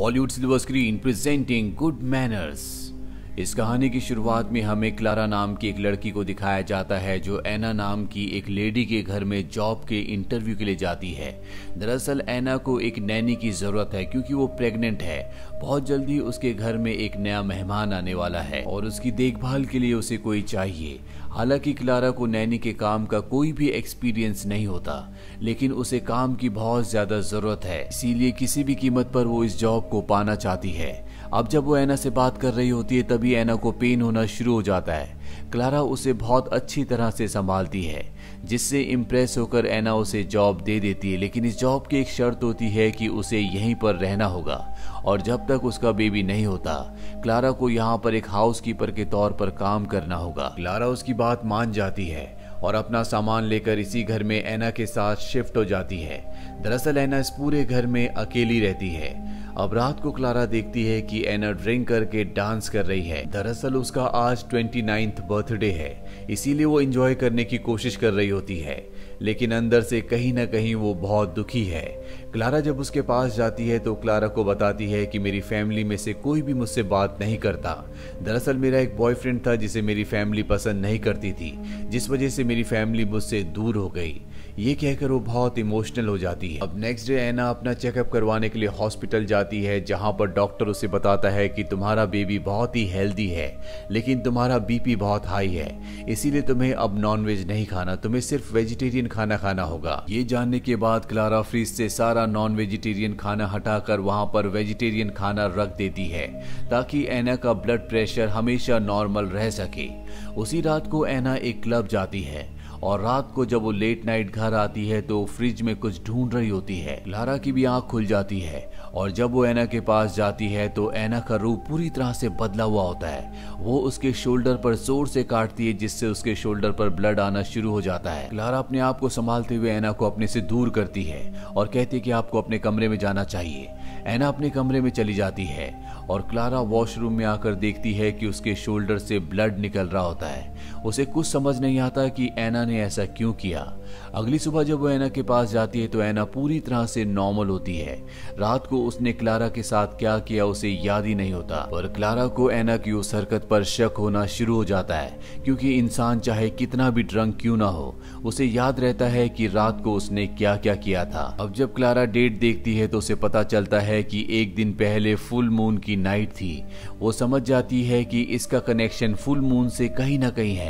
Bollywood silver screen presenting good manners. इस कहानी की शुरुआत में हमें क्लारा नाम की एक लड़की को दिखाया जाता है, जो एना नाम की एक लेडी के घर में जॉब के इंटरव्यू के लिए जाती है। दरअसल एना को एक नैनी की ज़रूरत है, क्योंकि वो प्रेग्नेंट है। बहुत जल्दी उसके घर में एक नया मेहमान आने वाला है, और उसकी देखभाल के लिए उसे कोई चाहिए। हालाँकि क्लारा को नैनी के काम का कोई भी एक्सपीरियंस नहीं होता, लेकिन उसे काम की बहुत ज़्यादा ज़रूरत है, इसीलिए किसी भी कीमत पर वो इस जॉब को पाना चाहती है। अब जब वो एना से बात कर रही होती है, तभी एना को पेन होना शुरू हो जाता है। क्लारा उसे बहुत अच्छी तरह से संभालती है, जिससे इम्प्रेस होकर एना उसे जॉब दे देती है। लेकिन इस जॉब की एक शर्त होती है कि उसे यहीं पर रहना होगा। और जब तक उसका बेबी नहीं होता, क्लारा को यहाँ पर एक हाउसकीपर के तौर पर काम करना होगा। क्लारा उसकी बात मान जाती है और अपना सामान लेकर इसी घर में एना के साथ शिफ्ट हो जाती है। दरअसल एना इस पूरे घर में अकेली रहती है। अब रात को क्लारा देखती है कि एना ड्रिंक करके डांस कर रही है। दरअसल उसका आज ट्वेंटी नाइन्थ बर्थडे है। इसीलिए वो एंजॉय करने की कोशिश कर रही होती है। लेकिन अंदर से कहीं ना कहीं वो बहुत दुखी है। क्लारा जब उसके पास जाती है तो क्लारा को बताती है कि मेरी फैमिली में से कोई भी मुझसे बात नहीं करता। दरअसल मेरा एक बॉयफ्रेंड था जिसे मेरी फैमिली पसंद नहीं करती थी, जिस वजह से मेरी फैमिली मुझसे दूर हो गई। ये कहकर वो बहुत इमोशनल हो जाती है। अब नेक्स्ट डे एना अपना चेकअप करवाने के लिए हॉस्पिटल जाती है, जहाँ पर डॉक्टर उसे बताता है कि तुम्हारा बेबी बहुत ही हेल्दी है, लेकिन तुम्हारा बीपी बहुत हाई है। इसीलिए तुम्हें अब नॉनवेज नहीं खाना, तुम्हें सिर्फ़ वेजिटेरियन खाना खाना होगा। ये जानने के बाद क्लारा फ्रिज से सारा नॉन वेजिटेरियन खाना हटाकर वहाँ पर वेजिटेरियन खाना रख देती है, ताकि एना का ब्लड प्रेशर हमेशा नॉर्मल रह सके। उसी रात को एना एक क्लब जाती है और रात को जब वो लेट नाइट घर आती है तो फ्रिज में कुछ ढूंढ रही होती है। लारा की भी आँख खुल जाती है और जब वो एना के पास जाती है तो एना का रूप पूरी तरह से बदला हुआ होता है। वो उसके शोल्डर पर ज़ोर से काटती है, जिससे उसके शोल्डर पर ब्लड आना शुरू हो जाता है। लारा अपने आप को संभालते हुए एना को अपने से दूर करती है और कहती है कि आपको अपने कमरे में जाना चाहिए। एना अपने कमरे में चली जाती है और क्लारा वॉशरूम में आकर देखती है कि उसके शोल्डर से ब्लड निकल रहा होता है। उसे कुछ समझ नहीं आता कि एना ने ऐसा क्यों किया। अगली सुबह जब वो एना के पास जाती है तो ऐना पूरी तरह से नॉर्मल होती है। रात को उसने क्लारा के साथ क्या किया, उसे याद ही नहीं होता। पर क्लारा को ऐना की उस हरकत पर शक होना शुरू हो जाता है, क्योंकि इंसान चाहे कितना भी ड्रंक क्यों ना हो, उसे याद रहता है कि रात को उसने क्या क्या किया था। अब जब क्लारा डेट देखती है तो उसे पता चलता है कि एक दिन पहले फुल मून की नाइट थी। वो समझ जाती है कि इसका कनेक्शन फुल मून से कहीं ना कहीं है।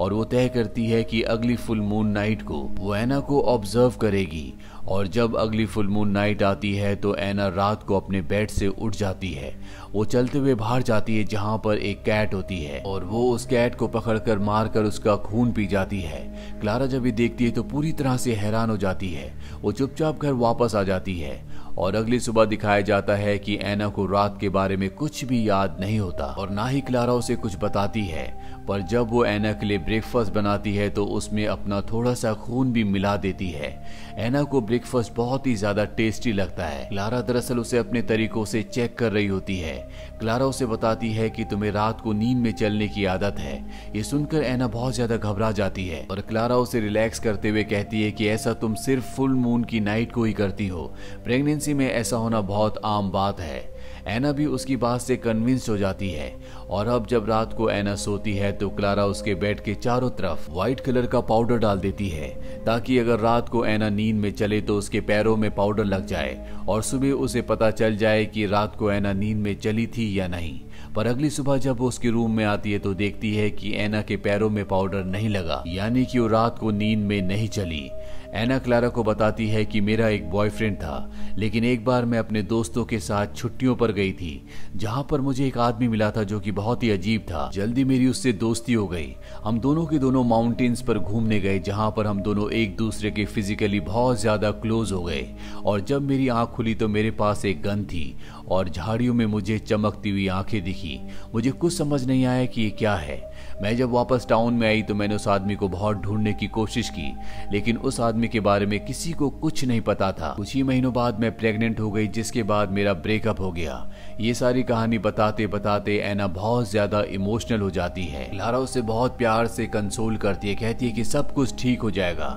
और वो तय करती है कि अगली फुल मून नाइट को वो एना को ऑब्ज़र्व करेगी। और जब अगली फुल मून नाइट आती है तो एना रात को अपने बेड से उठ जाती है। वो चलते हुए बाहर जाती है जहाँ पर एक कैट होती है और वो उस कैट को पकड़कर मारकर उसका खून पी जाती है। क्लारा जब ये देखती है तो पूरी तरह से हैरान हो जाती है। वो चुपचाप घर वापस आ जाती है और अगली सुबह दिखाया जाता है कि एना को रात के बारे में कुछ भी याद नहीं होता और ना ही क्लारा उसे कुछ बताती है। पर जब वो एना के लिए ब्रेकफास्ट बनाती है तो उसमें अपना थोड़ा सा खून भी मिला देती है। एना को ब्रेकफास्ट बहुत ही ज़्यादा टेस्टी लगता है। क्लारा दरअसल उसे अपने तरीकों से चेक कर रही होती है। क्लारा उसे बताती है कि तुम्हें रात को नींद में चलने की आदत है। ये सुनकर एना बहुत ज़्यादा घबरा जाती है और क्लारा उसे रिलैक्स करते हुए कहती है कि ऐसा तुम सिर्फ़ फुल मून की नाइट को ही करती हो। प्रेगनेंसी में ऐसा होना बहुत आम बात है। एना भी उसकी बात से कन्विंस हो जाती है। और अब जब रात को एना सोती है तो क्लारा उसके बेड के चारों तरफ़ व्हाइट कलर का पाउडर डाल देती है, ताकि अगर रात को एना नींद में चले तो उसके पैरों में पाउडर लग जाए, और सुबह उसे पता चल जाए कि रात को एना नींद में चली थी या नहीं। पर अगली सुबह जब वो उसके रूम में आती है तो देखती है कि एना के पैरों में पाउडर नहीं लगा, यानी कि वो रात को नींद में नहीं चली। एना क्लारा को बताती है कि मेरा एक बॉयफ्रेंड था, लेकिन एक बार मैं अपने दोस्तों के साथ छुट्टियों पर गई थी, जहाँ पर मुझे एक आदमी मिला था जो कि बहुत ही अजीब था। जल्दी मेरी उससे दोस्ती हो गई। हम दोनों के दोनों माउंटेन्स पर घूमने गए, जहाँ पर हम दोनों एक दूसरे के फिजिकली बहुत ज़्यादा क्लोज हो गए। और जब मेरी आँख खुली तो मेरे पास एक गन थी, और झाड़ियों में मुझे चमकती हुई आँखें दिखी। मुझे कुछ समझ नहीं आया कि ये क्या है। मैं जब वापस टाउन में आई तो मैंने उस आदमी को बहुत ढूँढने की कोशिश की, लेकिन उस आदमी के बारे में किसी को कुछ नहीं पता था। कुछ ही महीनों बाद मैं प्रेग्नेंट हो गई, जिसके बाद मेरा ब्रेकअप हो गया। ये सारी कहानी बताते बताते एना बहुत ज़्यादा इमोशनल हो जाती है। लारा उसे बहुत प्यार से कंसोल करती है, कहती है कि सब कुछ ठीक हो जाएगा।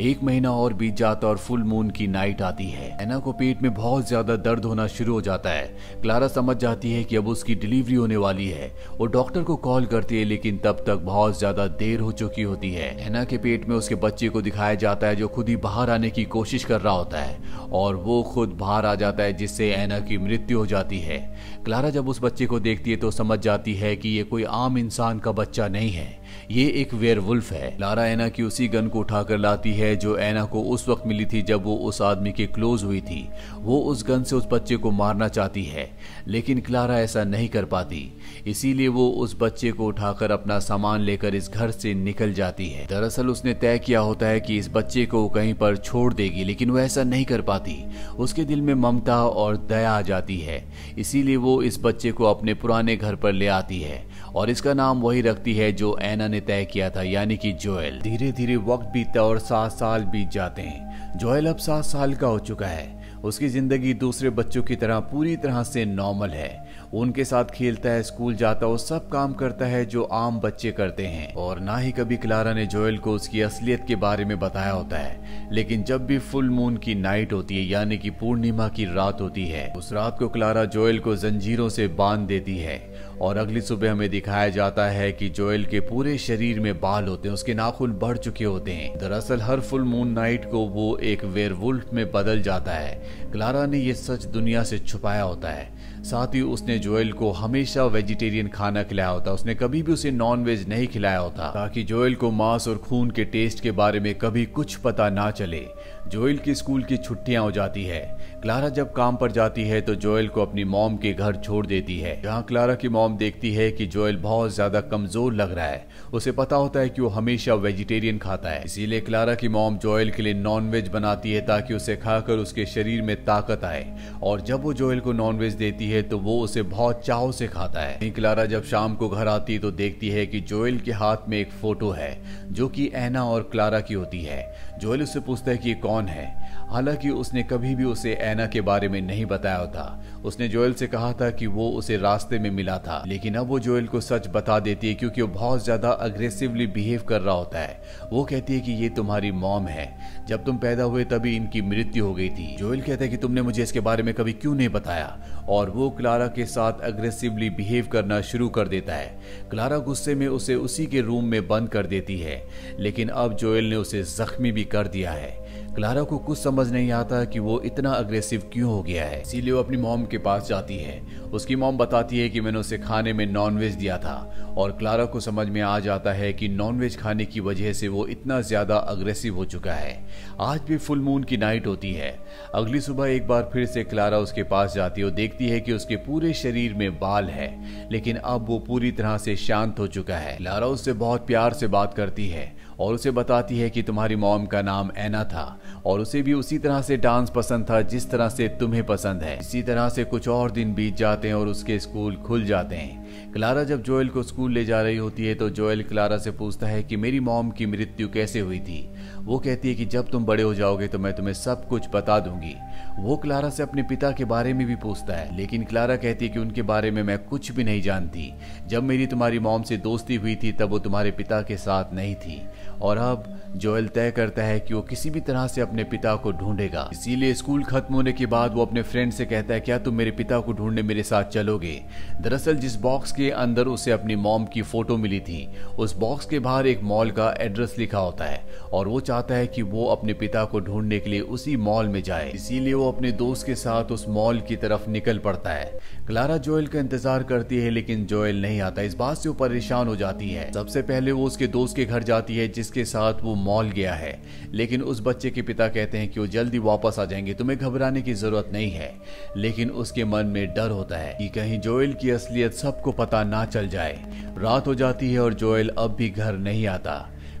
एक महीना और बीत जाता और फुल मून की नाइट आती है। एना को पेट में बहुत ज़्यादा दर्द होना शुरू हो जाता है। क्लारा समझ जाती है कि अब उसकी डिलीवरी होने वाली है। वो डॉक्टर को कॉल करती है, लेकिन तब तक बहुत ज़्यादा देर हो चुकी होती है। एना के पेट में उसके बच्चे को दिखाया जाता है, जो खुद ही बाहर आने की कोशिश कर रहा होता है, और वो खुद बाहर आ जाता है, जिससे ऐना की मृत्यु हो जाती है। क्लारा जब उस बच्चे को देखती है तो समझ जाती है कि ये कोई आम इंसान का बच्चा नहीं है। ये एक वेयरवुल्फ है। लारा एना की उसी गन को उठाकर लाती है जो एना को उस वक्त मिली थी जब वो उस आदमी के क्लोज हुई थी। वो उस गन से उस बच्चे को मारना चाहती है, लेकिन क्लारा ऐसा नहीं कर पाती। इसीलिए वो उस बच्चे को उठाकर अपना सामान लेकर इस घर से निकल जाती है। दरअसल उसने तय किया होता है कि इस बच्चे को कहीं पर छोड़ देगी, लेकिन वो ऐसा नहीं कर पाती। उसके दिल में ममता और दया आ जाती है। इसीलिए वो इस बच्चे को अपने पुराने घर पर ले आती है और इसका नाम वही रखती है जो एना ने तय किया था, यानी कि जोएल। धीरे धीरे वक्त बीतता और सात साल बीत जाते हैं। जोएल अब सात साल का हो चुका है। उसकी ज़िंदगी दूसरे बच्चों की तरह पूरी तरह से नॉर्मल है। उनके साथ खेलता है, स्कूल जाता है वो सब काम करता है जो आम बच्चे करते हैं। और ना ही कभी क्लारा ने जोएल को उसकी असलियत के बारे में बताया होता है। लेकिन जब भी फुल मून की नाइट होती है, यानी कि पूर्णिमा की रात होती है, उस रात को क्लारा जोएल को जंजीरों से बाँध देती है। और अगली सुबह हमें दिखाया जाता है कि जोएल के पूरे शरीर में बाल होते हैं, उसके नाखून बढ़ चुके होते हैं। दरअसल हर फुल मून नाइट को वो एक वेयरवुल्फ में बदल जाता है। क्लारा ने ये सच दुनिया से छुपाया होता है। साथ ही उसने जोएल को हमेशा वेजिटेरियन खाना खिलाया होता, उसने कभी भी उसे नॉन वेज नहीं खिलाया होता, ताकि जोएल को मांस और खून के टेस्ट के बारे में कभी कुछ पता ना चले। जोएल की स्कूल की छुट्टियाँ हो जाती है। क्लारा जब काम पर जाती है तो जोएल को अपनी मॉम के घर छोड़ देती है। जहाँ क्लारा की मॉम देखती है कि जोएल बहुत ज़्यादा कमज़ोर लग रहा है, उसे पता होता है कि वो हमेशा वेजिटेरियन खाता है। इसीलिए क्लारा की मॉम जोएल के लिए नॉन वेज बनाती है, ताकि उसे खाकर उसके शरीर में ताकत आए। और जब वो जोएल को नॉन वेज देती है तो वो उसे बहुत चाव से खाता है। क्लारा जब शाम को घर आती है तो देखती है कि जोएल के हाथ में एक फ़ोटो है, जो कि एना और क्लारा की होती है। जोएल उससे पूछता है कि कौन है? हालाँकि उसने कभी भी उसे एना के बारे में नहीं बताया था। उसने जोएल से कहा था कि वो उसे रास्ते में मिला था। लेकिन अब वो जोएल को सच बता देती है, क्योंकि वो बहुत ज़्यादा अग्रेसिवली बिहेव कर रहा होता है। वो कहती है कि ये तुम्हारी मॉम है। जब तुम पैदा हुए, तभी इनकी मृत्यु हो गई थी। जोएल कहता है कि तुमने मुझे इसके बारे में कभी क्यों नहीं बताया? और वो क्लारा के साथ अग्रेसिवली बिहेव करना शुरू कर देता है। क्लारा गुस्से में उसे उसी के रूम में बंद कर देती है, लेकिन अब जोएल ने उसे जख्मी भी कर दिया है। क्लारा को कुछ समझ नहीं आता कि वो इतना अग्रेसिव क्यों हो गया है। इसीलिए वो अपनी मॉम के पास जाती है उसकी मॉम बताती है कि मैंने उसे खाने में नॉनवेज दिया था। और क्लारा को समझ में आ जाता है कि नॉनवेज खाने की वजह से वो इतना ज़्यादा अग्रेसिव हो चुका है। आज भी फुल मून की नाइट होती है। अगली सुबह एक बार फिर से क्लारा उसके पास जाती और देखती है कि उसके पूरे शरीर में बाल है। लेकिन अब वो पूरी तरह से शांत हो चुका है। क्लारा उससे बहुत प्यार से बात करती है और उसे बताती है कि तुम्हारी मॉम का नाम एना था और उसे भी उसी तरह से डांस पसंद था जिस तरह से तुम्हें पसंद है। इसी तरह से कुछ और दिन बीत जाते हैं और उसके स्कूल खुल जाते हैं। क्लारा, जब जोएल को स्कूल ले जा रही होती है तो जोएल क्लारा से पूछता है कि मेरी मॉम की मृत्यु कैसे हुई थी? वो कहती है कि जब तुम बड़े हो जाओगे तो मैं तुम्हें सब कुछ बता दूँगी। वो क्लारा से अपने पिता के बारे में भी पूछता है, लेकिन क्लारा कहती है कि उनके बारे में मैं कुछ भी नहीं जानती। जब मेरी तुम्हारी मॉम से दोस्ती हुई थी, तब वो तुम्हारे पिता के साथ नहीं थी। और अब जोएल तय करता है कि वो किसी भी तरह से अपने पिता को ढूंढेगा। इसीलिए स्कूल खत्म होने के बाद वो अपने फ्रेंड से कहता है, क्या तुम मेरे पिता को ढूँढने मेरे साथ चलोगे? दरअसल, जिस बॉक्स के अंदर उसे अपनी मॉम की फ़ोटो मिली थी। उस बॉक्स के बाहर एक मॉल का एड्रेस लिखा होता है और वो चाहता है कि वो अपने पिता को ढूँढने के लिए उसी मॉल में जाए। इसीलिए वो अपने दोस्त के साथ उस मॉल की तरफ़ निकल पड़ता है। क्लारा जोएल का इंतज़ार करती है, लेकिन जोएल नहीं आता। इस बात से वो परेशान हो जाती है। सबसे पहले वो उसके दोस्त के घर जाती है, जिसके साथ वो मॉल गया है। लेकिन उस बच्चे के पिता कहते हैं कि वो जल्दी वापस आ जाएँगे, तुम्हें घबराने की ज़रूरत नहीं है। लेकिन उसके मन में डर होता है कि कहीं जोएल की असलियत सबको पता ना चल जाए। रात हो जाती है और जोएल अब भी घर नहीं आता।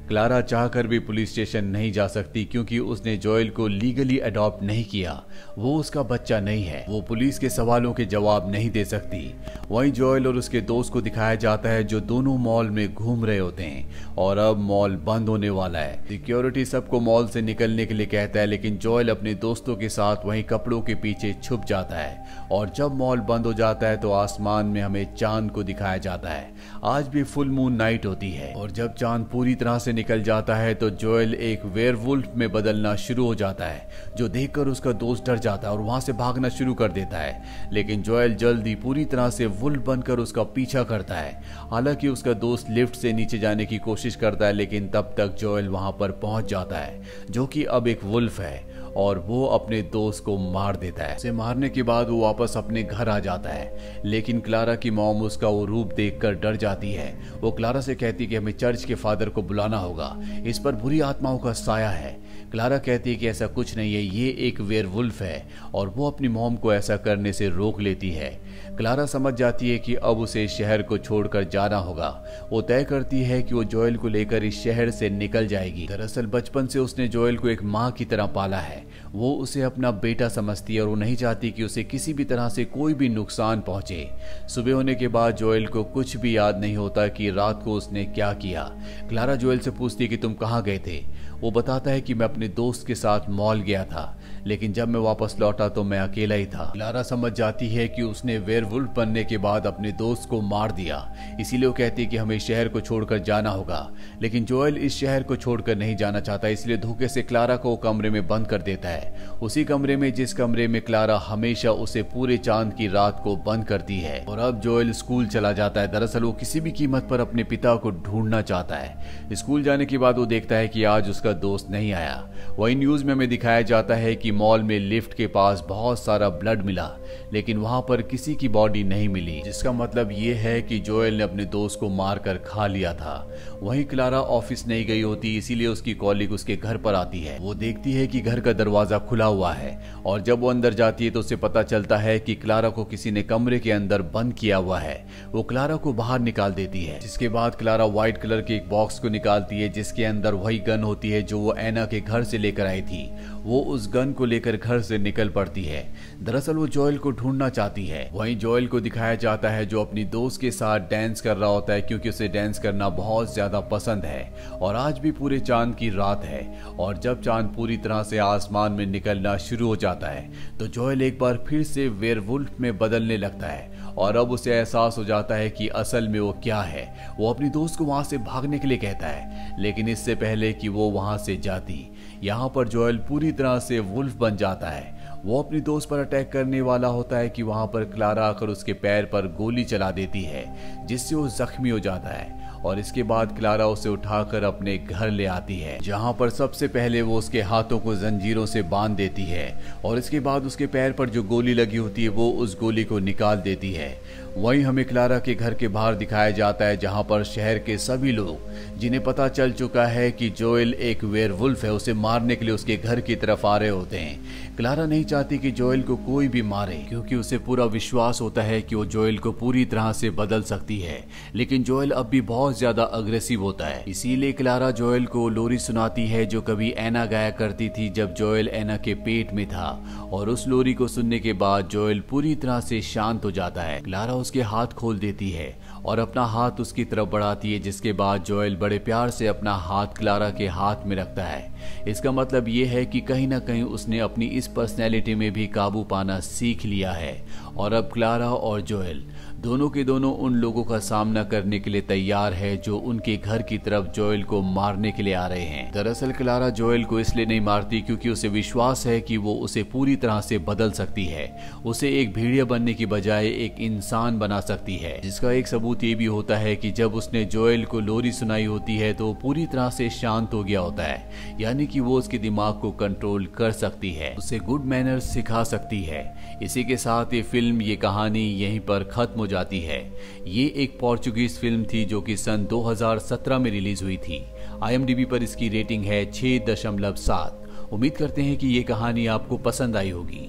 क्लारा चाहकर भी पुलिस स्टेशन नहीं जा सकती क्योंकि उसने जोयल को लीगली अडॉप्ट नहीं किया। वो उसका बच्चा नहीं है। वो पुलिस के सवालों के जवाब नहीं दे सकती। वहीं जोएल और उसके दोस्त को दिखाया जाता है जो दोनों मॉल में घूम रहे होते हैं। और अब मॉल बंद होने वाला है। सिक्योरिटी सबको मॉल से निकलने के लिए कहता है, लेकिन जोएल अपने दोस्तों के साथ वहीं कपड़ों के पीछे छुप जाता है। और जब मॉल बंद हो जाता है तो आसमान में हमें चाँद को दिखाया जाता है। आज भी फुल मून नाइट होती है। और जब चाँद पूरी तरह से निकल जाता है तो जोएल एक वेयरवुल्फ में बदलना शुरू हो जाता है, जो देखकर उसका दोस्त डर जाता है और वहाँ से भागना शुरू कर देता है। लेकिन जोएल जल्दी पूरी तरह से वुल्फ बनकर उसका पीछा करता है। हालाँकि उसका दोस्त लिफ्ट से नीचे जाने की कोशिश करता है, लेकिन तब तक जोएल वहाँ पर पहुँच जाता है, जो कि अब एक वुल्फ है। और वो अपने दोस्त को मार देता है। उसे मारने के बाद वो वापस अपने घर आ जाता है। लेकिन क्लारा की मॉम उसका वो रूप देखकर डर जाती है। वो क्लारा से कहती है कि हमें चर्च के फादर को बुलाना होगा। इस पर बुरी आत्माओं का साया है। क्लारा कहती है कि ऐसा कुछ नहीं है, ये एक वेयरवुल्फ है और वो अपनी मोम को ऐसा करने से रोक लेती है। क्लारा समझ जाती है कि अब उसे शहर को छोड़कर जाना होगा। वो तय करती है कि वो जोयल को लेकर इस शहर से निकल जाएगी। दरअसल बचपन से उसने जोयल को एक माँ की तरह पाला है। वो उसे अपना बेटा समझती है और वो नहीं चाहती कि उसे किसी भी तरह से कोई भी नुकसान पहुँचे। सुबह होने के बाद जोएल को कुछ भी याद नहीं होता कि रात को उसने क्या किया। क्लारा जोएल से पूछती है कि तुम कहाँ गए थे? वो बताता है कि मैं अपने दोस्त के साथ मॉल गया था। लेकिन जब मैं वापस लौटा तो मैं अकेला ही था। लारा समझ जाती है कि उसने वेयरवुल्फ बनने के बाद अपने दोस्त को मार दिया। इसीलिए वो कहती है कि हमें शहर को छोड़कर जाना होगा। लेकिन जोएल इस शहर को छोड़कर नहीं जाना चाहता, इसलिए धोखे से क्लारा को कमरे में बंद कर देता है। उसी कमरे में, जिस कमरे में क्लारा हमेशा उसे पूरे चाँद की रात को बंद करती है। और अब जोएल स्कूल चला जाता है। दरअसल वो किसी भी कीमत पर अपने पिता को ढूंढना चाहता है। स्कूल जाने के बाद वो देखता है कि आज उसका दोस्त नहीं आया। वही न्यूज़ में हमें दिखाया जाता है कि मॉल में लिफ्ट के पास बहुत सारा ब्लड मिला, लेकिन वहाँ पर किसी की बॉडी नहीं मिली, जिसका मतलब ये है कि जोएल ने अपने दोस्त को मारकर खा लिया था। वहीं क्लारा ऑफ़िस नहीं गई होती, इसीलिए उसकी कॉलिग उसके घर पर आती है। वो देखती है कि घर का दरवाज़ा खुला हुआ है, और जब वो अंदर जाती है तो उसे पता चलता है कि क्लारा को किसी ने कमरे के अंदर बंद किया हुआ है। वो क्लारा को बाहर निकाल देती है, जिसके बाद क्लारा व्हाइट कलर के एक बॉक्स को निकालती है, जिसके अंदर वही गन होती है जो वो एना के घर से लेकर आई थी। वो उस गन को लेकर घर से निकल पड़ती है। दरअसल वो जोएल को ढूंढना चाहती है। वहीं जोएल को दिखाया जाता है जो अपनी दोस्त के साथ डांस कर रहा होता है क्योंकि उसे डांस करना बहुत ज़्यादा पसंद है। और आज भी पूरे चाँद की रात है। और जब चाँद पूरी तरह से आसमान में निकलना शुरू हो जाता है तो जोएल एक बार फिर से वेयरवुल्फ में बदलने लगता है। और अब उसे एहसास हो जाता है कि असल में वो क्या है। वो अपनी दोस्त को वहाँ से भागने के लिए कहता है, लेकिन इससे पहले कि वो वहाँ से जाती। यहाँ पर जोएल पूरी तरह से वुल्फ बन जाता है। वो अपनी दोस्त पर अटैक करने वाला होता है कि वहाँ पर क्लारा आकर उसके पैर पर गोली चला देती है, जिससे वो जख्मी हो जाता है। और इसके बाद क्लारा उसे उठाकर अपने घर ले आती है, जहाँ पर सबसे पहले वो उसके हाथों को जंजीरों से बाँध देती है। और इसके बाद उसके पैर पर जो गोली लगी होती है, वो उस गोली को निकाल देती है। वहीं हमें क्लारा के घर के बाहर दिखाया जाता है, जहाँ पर शहर के सभी लोग, जिन्हें पता चल चुका है कि जोएल एक वेयरवुल्फ है, उसे मारने के लिए उसके घर की तरफ़ आ रहे होते हैं। क्लारा नहीं चाहती कि जोएल को कोई भी मारे, क्योंकि उसे पूरा विश्वास होता है कि वो जोएल को पूरी तरह से बदल सकती है। लेकिन जोएल अब भी बहुत ज़्यादा अग्रेसिव होता है। इसीलिए क्लारा जोएल को लोरी सुनाती है, जो कभी एना गाया करती थी जब जोएल एना के पेट में था। और उस लोरी को सुनने के बाद जोएल पूरी तरह से शांत हो जाता है। क्लारा उसके हाथ खोल देती है और अपना हाथ उसकी तरफ़ बढ़ाती है, जिसके बाद जोएल बड़े प्यार से अपना हाथ क्लारा के हाथ में रखता है। इसका मतलब ये है कि कहीं ना कहीं उसने अपनी इस पर्सनैलिटी में भी काबू पाना सीख लिया है। और अब क्लारा और जोएल दोनों के दोनों उन लोगों का सामना करने के लिए तैयार है जो उनके घर की तरफ़ जोएल को मारने के लिए आ रहे हैं। दरअसल क्लारा जोएल को इसलिए नहीं मारती क्योंकि उसे विश्वास है कि वो उसे पूरी तरह से बदल सकती है। उसे एक भेड़िया बनने की बजाय एक इंसान बना सकती है, जिसका एक सबूत ये भी होता है कि जब उसने जोएल को लोरी सुनाई होती है तो पूरी तरह से शांत हो गया होता है, यानी कि वो उसके दिमाग को कंट्रोल कर सकती है, उसे गुड मैनर्स सिखा सकती है। इसी के साथ ये फ़िल्म, ये कहानी यहीं पर खत्म हो जाती है। ये एक पोर्चुगीज फ़िल्म थी जो कि सन 2017 में रिलीज़ हुई थी। आईएमडीबी पर इसकी रेटिंग है छह दशमलव सात। उम्मीद करते हैं कि ये कहानी आपको पसंद आई होगी।